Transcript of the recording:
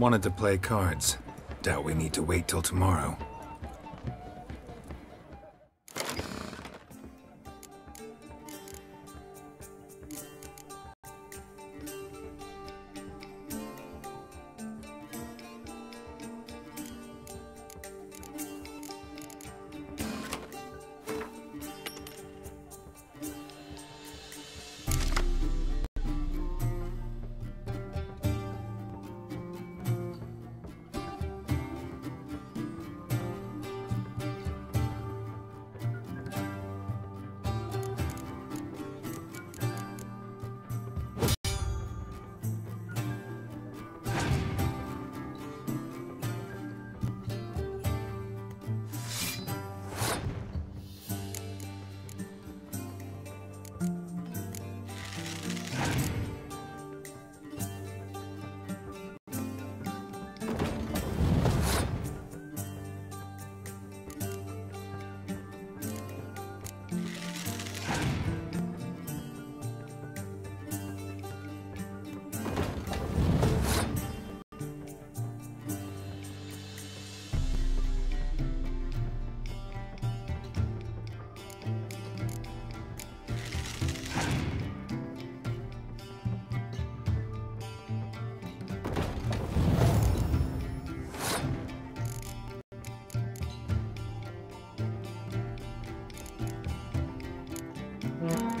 Wanted to play cards. Doubt we need to wait till tomorrow. Yeah.